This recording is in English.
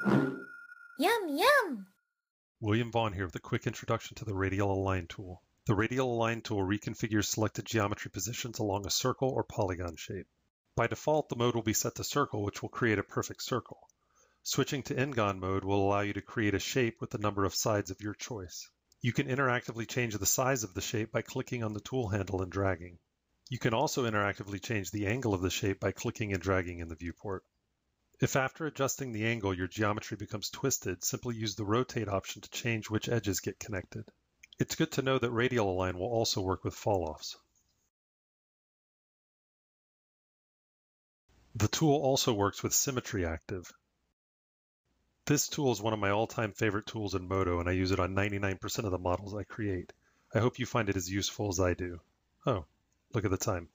Yum, yum! William Vaughn here with a quick introduction to the Radial Align tool. The Radial Align tool reconfigures selected geometry positions along a circle or polygon shape. By default, the mode will be set to circle, which will create a perfect circle. Switching to Ngon mode will allow you to create a shape with the number of sides of your choice. You can interactively change the size of the shape by clicking on the tool handle and dragging. You can also interactively change the angle of the shape by clicking and dragging in the viewport. If after adjusting the angle your geometry becomes twisted, simply use the rotate option to change which edges get connected. It's good to know that radial align will also work with fall-offs. The tool also works with symmetry active. This tool is one of my all-time favorite tools in Modo, and I use it on 99% of the models I create. I hope you find it as useful as I do. Oh, look at the time.